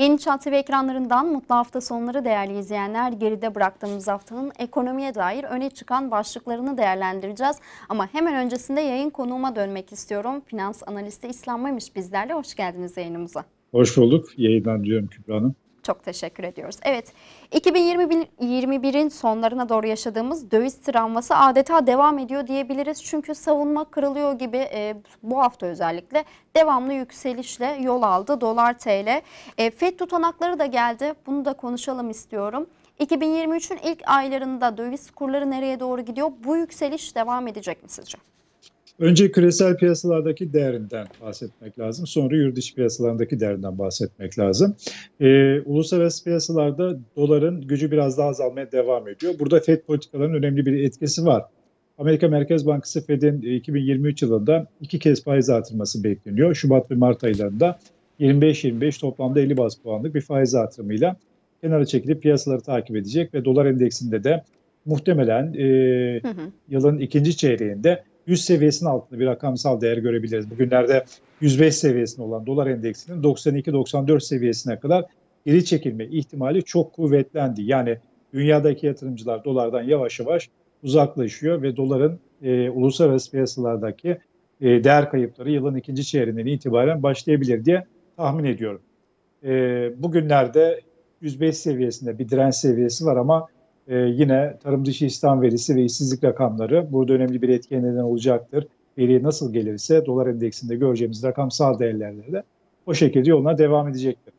Yeni Çağ TV ekranlarından mutlu hafta sonları değerli izleyenler. Geride bıraktığımız haftanın ekonomiye dair öne çıkan başlıklarını değerlendireceğiz. Ama hemen öncesinde yayın konuğuma dönmek istiyorum. Finans analisti İslam Memiş bizlerle. Hoş geldiniz yayınımıza. Hoş bulduk. Yayından diliyorum Kübra Hanım. Çok teşekkür ediyoruz. Evet, 2021'in sonlarına doğru yaşadığımız döviz travması adeta devam ediyor diyebiliriz. Çünkü savunma kırılıyor gibi e, bu hafta özellikle devamlı yükselişle yol aldı dolar TL. E, FED tutanakları da geldi. Bunu da konuşalım istiyorum. 2023'ün ilk aylarında döviz kurları nereye doğru gidiyor? Bu yükseliş devam edecek mi sizce? Önce küresel piyasalardaki değerinden bahsetmek lazım. Sonra yurt içi piyasalarındaki değerinden bahsetmek lazım. Ee, uluslararası piyasalarda doların gücü biraz daha azalmaya devam ediyor. Burada FED politikalarının önemli bir etkisi var. Amerika Merkez Bankası Fed'in 2023 yılında iki kez faiz artırması bekleniyor. Şubat ve Mart aylarında 25-25 toplamda 50 bas puanlık bir faiz artırımıyla kenara çekilip piyasaları takip edecek ve dolar endeksinde de muhtemelen e, hı hı. yılın ikinci çeyreğinde 100 seviyesinin altında bir rakamsal değer görebiliriz. Bugünlerde 105 seviyesinde olan dolar endeksinin 92-94 seviyesine kadar geri çekilme ihtimali çok kuvvetlendi. Yani dünyadaki yatırımcılar dolardan yavaş yavaş uzaklaşıyor ve doların e, uluslararası piyasalardaki e, değer kayıpları yılın ikinci çeyreğinden itibaren başlayabilir diye tahmin ediyorum. E, bugünlerde 105 seviyesinde bir direnç seviyesi var ama ee, yine tarım dışı istihdam verisi ve işsizlik rakamları burada önemli bir etkiye neden olacaktır. Veri nasıl gelirse dolar endeksinde göreceğimiz rakamsal değerlerde de o şekilde yoluna devam edecektir.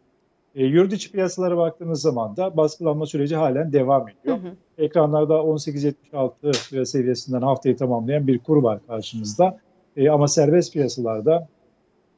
E, yurt içi piyasalara baktığımız zaman da baskılanma süreci halen devam ediyor. Hı hı. Ekranlarda 18.76 lira seviyesinden haftayı tamamlayan bir kur var karşımızda. E, ama serbest piyasalarda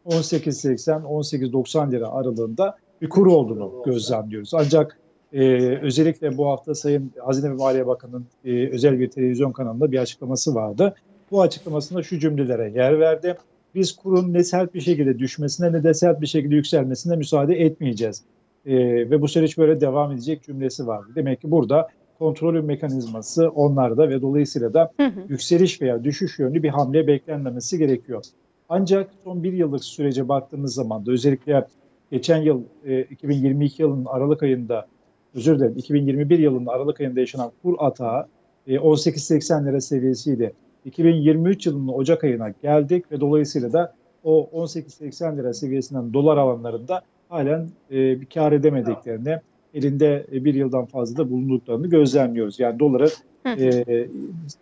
18.80-18.90 lira aralığında bir kur olduğunu gözlemliyoruz. Ancak ee, özellikle bu hafta Sayın Hazine ve Maliye Bakanı'nın e, özel bir televizyon kanalında bir açıklaması vardı. Bu açıklamasında şu cümlelere yer verdi. Biz kurun ne sert bir şekilde düşmesine ne de sert bir şekilde yükselmesine müsaade etmeyeceğiz. E, ve bu süreç böyle devam edecek cümlesi vardı. Demek ki burada kontrolü mekanizması onlarda ve dolayısıyla da hı hı. yükseliş veya düşüş yönlü bir hamle beklenmemesi gerekiyor. Ancak son bir yıllık sürece baktığımız zaman da özellikle geçen yıl e, 2022 yılının Aralık ayında özür dilerim 2021 yılının Aralık ayında yaşanan kur atağı e, 18.80 lira seviyesiydi. 2023 yılının Ocak ayına geldik ve dolayısıyla da o 18.80 lira seviyesinden dolar alanlarında halen e, bir kar edemediklerini, elinde e, bir yıldan fazla da bulunduklarını gözlemliyoruz. Yani doları e,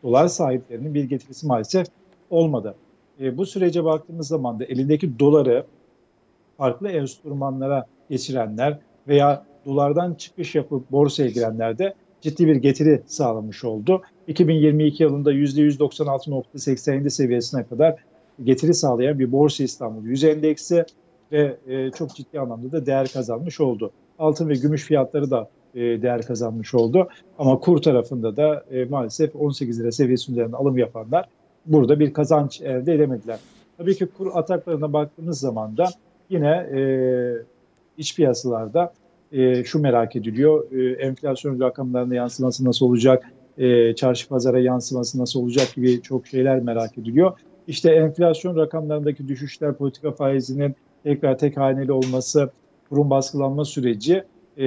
dolar sahiplerinin bir getirisi maalesef olmadı. E, bu sürece baktığımız zaman da elindeki doları farklı enstrümanlara geçirenler veya dolardan çıkış yapıp borsaya girenlerde ciddi bir getiri sağlamış oldu. 2022 yılında %196.87 seviyesine kadar getiri sağlayan bir Borsa İstanbul 100 endeksi ve e, çok ciddi anlamda da değer kazanmış oldu. Altın ve gümüş fiyatları da e, değer kazanmış oldu. Ama kur tarafında da e, maalesef 18 lira seviyesi üzerinde alım yapanlar burada bir kazanç elde edemediler. Tabii ki kur ataklarına baktığımız zaman da yine e, iç piyasalarda e, şu merak ediliyor. E, enflasyon rakamlarına yansıması nasıl olacak? E, çarşı pazara yansıması nasıl olacak gibi çok şeyler merak ediliyor. İşte enflasyon rakamlarındaki düşüşler, politika faizinin tekrar tek haneli olması, kurum baskılanma süreci e,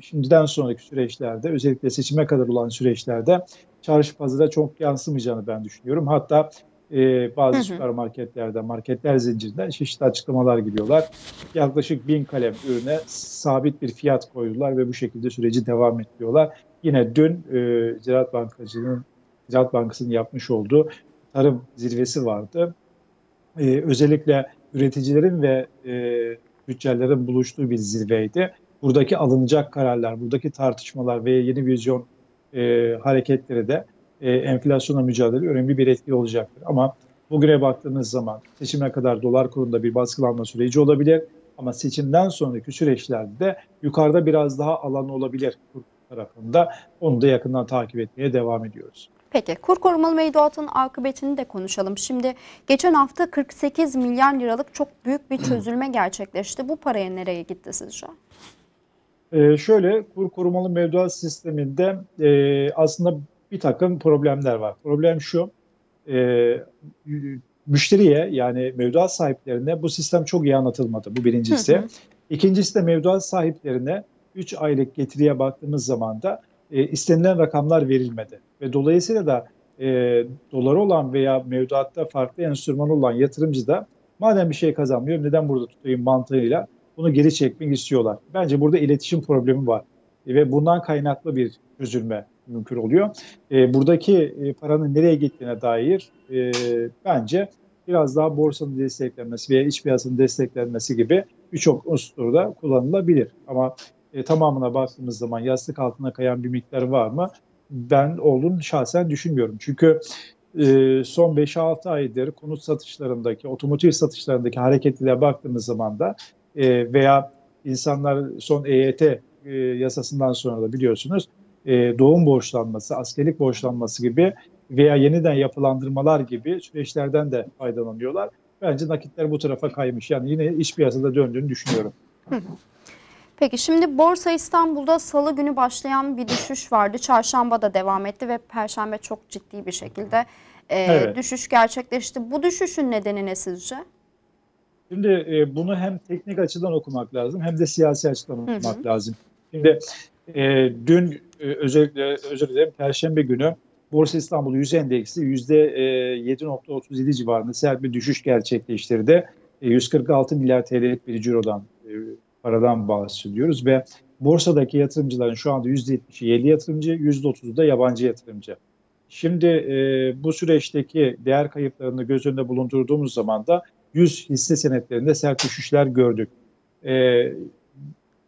şimdiden sonraki süreçlerde özellikle seçime kadar olan süreçlerde çarşı pazara çok yansımayacağını ben düşünüyorum. Hatta e, bazı hı hı. süpermarketlerde, marketler zincirinden çeşitli açıklamalar geliyorlar. Yaklaşık bin kalem ürüne sabit bir fiyat koydular ve bu şekilde süreci devam ettiriyorlar. Yine dün e, Ziraat Bankacı'nın Ziraat Bankası'nın yapmış olduğu tarım zirvesi vardı. E, özellikle üreticilerin ve e, bütçelerin buluştuğu bir zirveydi. Buradaki alınacak kararlar, buradaki tartışmalar ve yeni vizyon e, hareketleri de e, enflasyona mücadele önemli bir etki olacaktır. Ama bugüne baktığınız zaman seçime kadar dolar kurunda bir baskılanma süreci olabilir. Ama seçimden sonraki süreçlerde de yukarıda biraz daha alan olabilir kur tarafında. Onu da yakından takip etmeye devam ediyoruz. Peki kur korumalı mevduatın akıbetini de konuşalım. Şimdi geçen hafta 48 milyar liralık çok büyük bir çözülme gerçekleşti. Bu paraya nereye gitti sizce? Ee, şöyle kur korumalı mevduat sisteminde e, aslında bir takım problemler var. Problem şu, e, müşteriye yani mevduat sahiplerine bu sistem çok iyi anlatılmadı. Bu birincisi. Hı hı. İkincisi de mevduat sahiplerine 3 aylık getiriye baktığımız zaman da e, istenilen rakamlar verilmedi. Ve dolayısıyla da e, doları olan veya mevduatta farklı enstrüman olan yatırımcı da madem bir şey kazanmıyor neden burada tutayım mantığıyla bunu geri çekmek istiyorlar. Bence burada iletişim problemi var E, ve bundan kaynaklı bir çözülme mümkün oluyor. E, buradaki e, paranın nereye gittiğine dair e, bence biraz daha borsanın desteklenmesi veya iç piyasanın desteklenmesi gibi birçok unsurda kullanılabilir. Ama e, tamamına baktığımız zaman yastık altına kayan bir miktar var mı? Ben olduğunu şahsen düşünmüyorum. Çünkü e, son 5-6 aydır konut satışlarındaki, otomotiv satışlarındaki hareketliliğe baktığımız zaman da e, veya insanlar son EYT e, yasasından sonra da biliyorsunuz e, doğum borçlanması, askerlik borçlanması gibi veya yeniden yapılandırmalar gibi süreçlerden de faydalanıyorlar. Bence nakitler bu tarafa kaymış. Yani yine iç piyasada döndüğünü düşünüyorum. Peki şimdi Borsa İstanbul'da salı günü başlayan bir düşüş vardı. Çarşamba da devam etti ve perşembe çok ciddi bir şekilde e, Evet. düşüş gerçekleşti. Bu düşüşün nedeni ne sizce? Şimdi e, bunu hem teknik açıdan okumak lazım hem de siyasi açıdan Hı okumak hı. lazım. Şimdi e, dün özellikle özür dilerim Perşembe günü Borsa İstanbul 100 endeksi %7.37 civarında sert bir düşüş gerçekleştirdi. E, 146 milyar TL'lik bir cirodan e, paradan bahsediyoruz ve borsadaki yatırımcıların şu anda %70'i yerli yatırımcı, %30'u da yabancı yatırımcı. Şimdi e, bu süreçteki değer kayıplarını göz önünde bulundurduğumuz zaman da 100 hisse senetlerinde sert düşüşler gördük. Ee,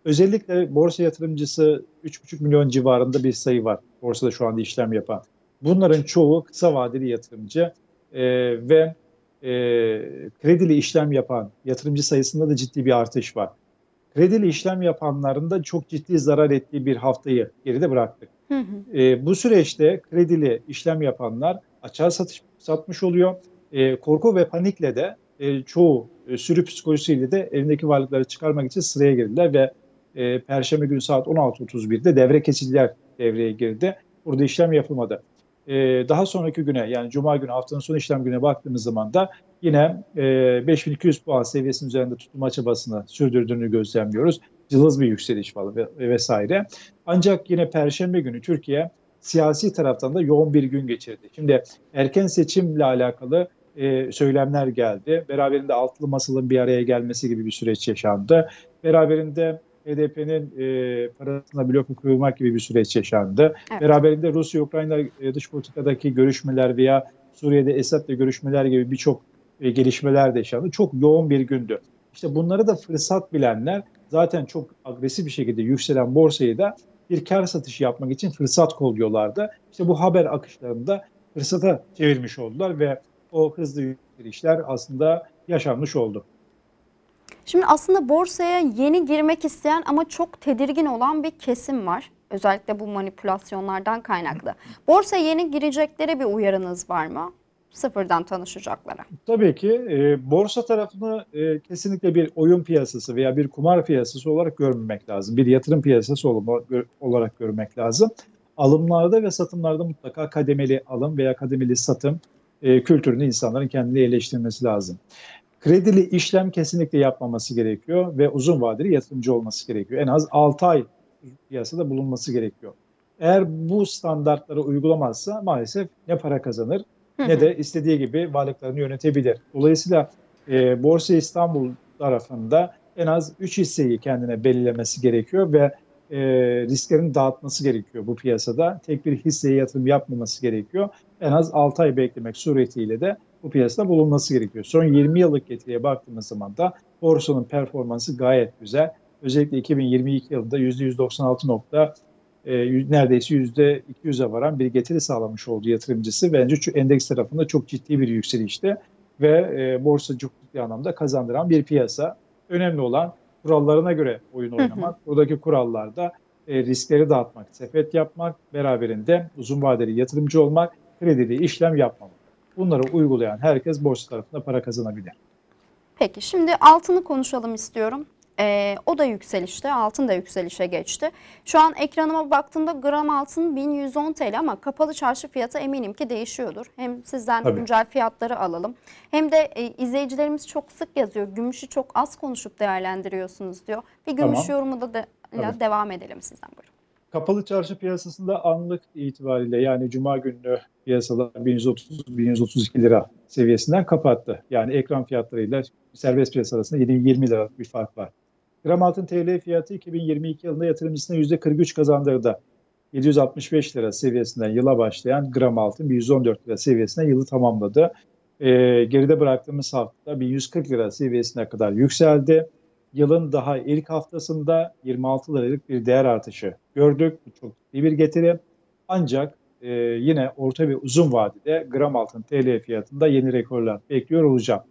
özellikle borsa yatırımcısı 3,5 milyon civarında bir sayı var borsada şu anda işlem yapan. Bunların çoğu kısa vadeli yatırımcı e, ve e, kredili işlem yapan yatırımcı sayısında da ciddi bir artış var. Kredili işlem yapanların da çok ciddi zarar ettiği bir haftayı geride bıraktık. Hı hı. E, bu süreçte kredili işlem yapanlar açığa satış satmış oluyor. E, korku ve panikle de e, çoğu e, sürü psikolojisiyle de elindeki varlıkları çıkarmak için sıraya girdiler ve e, Perşembe günü saat 16.31'de devre kesiciler devreye girdi. Burada işlem yapılmadı. E, daha sonraki güne yani Cuma günü haftanın son işlem gününe baktığımız zaman da yine e, 5200 puan seviyesinin üzerinde tutulma çabasını sürdürdüğünü gözlemliyoruz. Cılız bir yükseliş ve, ve vesaire. Ancak yine Perşembe günü Türkiye siyasi taraftan da yoğun bir gün geçirdi. Şimdi erken seçimle alakalı e, söylemler geldi. Beraberinde altılı masalın bir araya gelmesi gibi bir süreç yaşandı. Beraberinde HDP'nin e, parasına blok kurulmak gibi bir süreç yaşandı. Evet. Beraberinde Rusya-Ukrayna e, dış politikadaki görüşmeler veya Suriye'de Esad'la görüşmeler gibi birçok e, gelişmeler de yaşandı. Çok yoğun bir gündü. İşte bunları da fırsat bilenler zaten çok agresif bir şekilde yükselen borsayı da bir kar satışı yapmak için fırsat kolluyorlardı. İşte bu haber akışlarında fırsata çevirmiş oldular ve o hızlı yükselişler aslında yaşanmış oldu. Şimdi aslında borsaya yeni girmek isteyen ama çok tedirgin olan bir kesim var. Özellikle bu manipülasyonlardan kaynaklı. Borsaya yeni gireceklere bir uyarınız var mı? Sıfırdan tanışacaklara. Tabii ki e, borsa tarafını e, kesinlikle bir oyun piyasası veya bir kumar piyasası olarak görmemek lazım. Bir yatırım piyasası olarak görmek lazım. Alımlarda ve satımlarda mutlaka kademeli alım veya kademeli satım e, kültürünü insanların kendini eleştirmesi lazım. Kredili işlem kesinlikle yapmaması gerekiyor ve uzun vadeli yatırımcı olması gerekiyor. En az 6 ay piyasada bulunması gerekiyor. Eğer bu standartları uygulamazsa maalesef ne para kazanır ne de istediği gibi varlıklarını yönetebilir. Dolayısıyla e, Borsa İstanbul tarafında en az 3 hisseyi kendine belirlemesi gerekiyor ve e, risklerini dağıtması gerekiyor bu piyasada. Tek bir hisseye yatırım yapmaması gerekiyor. En az 6 ay beklemek suretiyle de bu piyasada bulunması gerekiyor. Son 20 yıllık getiriye baktığımız zaman da borsanın performansı gayet güzel. Özellikle 2022 yılında %196 nokta e, neredeyse %200'e varan bir getiri sağlamış oldu yatırımcısı. Bence şu endeks tarafında çok ciddi bir yükselişti ve e, borsa çok ciddi anlamda kazandıran bir piyasa. Önemli olan kurallarına göre oyun oynamak. Buradaki kurallarda e, riskleri dağıtmak, sepet yapmak, beraberinde uzun vadeli yatırımcı olmak, kredili işlem yapmamak. Bunları uygulayan herkes borsa tarafında para kazanabilir. Peki şimdi altını konuşalım istiyorum. Ee, o da yükselişte, altın da yükselişe geçti. Şu an ekranıma baktığımda gram altın 1110 TL ama kapalı çarşı fiyatı eminim ki değişiyordur. Hem sizden Tabii. güncel fiyatları alalım. Hem de e, izleyicilerimiz çok sık yazıyor. Gümüşü çok az konuşup değerlendiriyorsunuz diyor. Bir gümüş Tamam. yorumu da de, ile devam edelim sizden buyurun. Kapalı çarşı piyasasında anlık itibariyle yani cuma günü piyasalar 1130-1132 lira seviyesinden kapattı. Yani ekran fiyatlarıyla serbest piyasa arasında 20 liralık bir fark var. Gram altın TL fiyatı 2022 yılında yatırımcısına %43 kazandırdı. 765 lira seviyesinden yıla başlayan gram altın 114 lira seviyesine yılı tamamladı. Ee, geride bıraktığımız hafta 1140 lira seviyesine kadar yükseldi. Yılın daha ilk haftasında 26 liralık bir değer artışı gördük. Bu çok ciddi bir getiri. Ancak e, yine orta ve uzun vadede gram altın TL fiyatında yeni rekorlar bekliyor olacağım.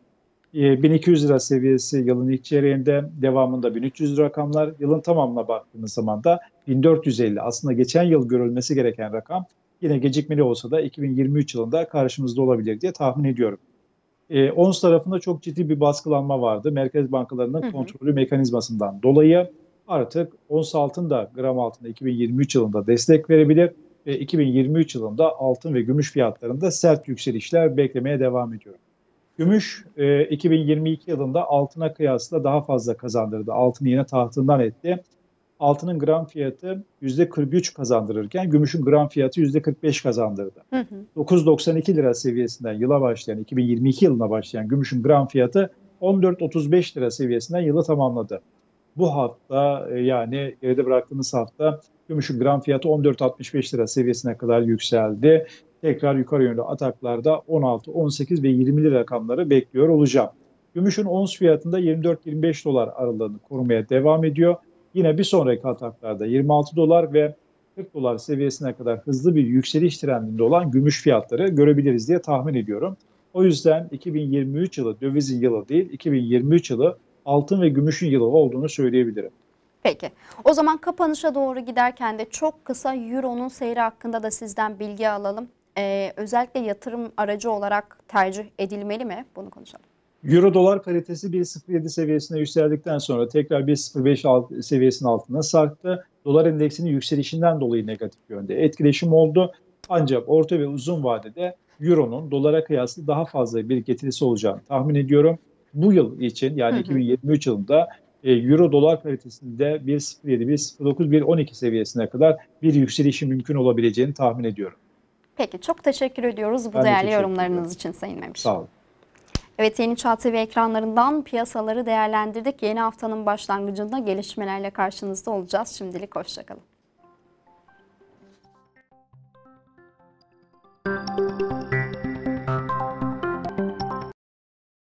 E, 1200 lira seviyesi yılın ilk çeyreğinde, devamında 1300 rakamlar. Yılın tamamına baktığımız zaman da 1450. Aslında geçen yıl görülmesi gereken rakam yine gecikmeli olsa da 2023 yılında karşımızda olabilir diye tahmin ediyorum. E, ONS tarafında çok ciddi bir baskılanma vardı. Merkez bankalarının Hı hı. kontrolü mekanizmasından dolayı artık ons altın da gram altında 2023 yılında destek verebilir ve 2023 yılında altın ve gümüş fiyatlarında sert yükselişler beklemeye devam ediyorum. Gümüş e, 2022 yılında altına kıyasla daha fazla kazandırdı. Altını yine tahtından etti. Altının gram fiyatı %43 kazandırırken gümüşün gram fiyatı %45 kazandırdı. Hı hı. 9.92 lira seviyesinden yıla başlayan 2022 yılına başlayan gümüşün gram fiyatı 14.35 lira seviyesinden yılı tamamladı. Bu hafta e, yani geride bıraktığımız hafta gümüşün gram fiyatı 14.65 lira seviyesine kadar yükseldi. Tekrar yukarı yönlü ataklarda 16, 18 ve 20 lira rakamları bekliyor olacağım. Gümüşün ons fiyatında 24-25 dolar aralığını korumaya devam ediyor. Yine bir sonraki ataklarda 26 dolar ve 40 dolar seviyesine kadar hızlı bir yükseliş trendinde olan gümüş fiyatları görebiliriz diye tahmin ediyorum. O yüzden 2023 yılı dövizin yılı değil, 2023 yılı altın ve gümüşün yılı olduğunu söyleyebilirim. Peki. O zaman kapanışa doğru giderken de çok kısa Euro'nun seyri hakkında da sizden bilgi alalım. Ee, özellikle yatırım aracı olarak tercih edilmeli mi? Bunu konuşalım. Euro dolar paritesi 1.07 seviyesine yükseldikten sonra tekrar 1.05 alt- seviyesinin altına sarktı. Dolar endeksinin yükselişinden dolayı negatif yönde etkileşim oldu. Ancak orta ve uzun vadede Euro'nun dolara kıyasla daha fazla bir getirisi olacağını tahmin ediyorum. Bu yıl için yani Hı hı. 2023 yılında e, Euro dolar paritesinde 1.07, 1.09, 1.12 seviyesine kadar bir yükselişin mümkün olabileceğini tahmin ediyorum. Peki çok teşekkür ediyoruz bu Ben de değerli teşekkür yorumlarınız için Sayın Memiş. Sağ olun. Evet Yeni Çağ TV ekranlarından piyasaları değerlendirdik. Yeni haftanın başlangıcında gelişmelerle karşınızda olacağız. Şimdilik hoşçakalın.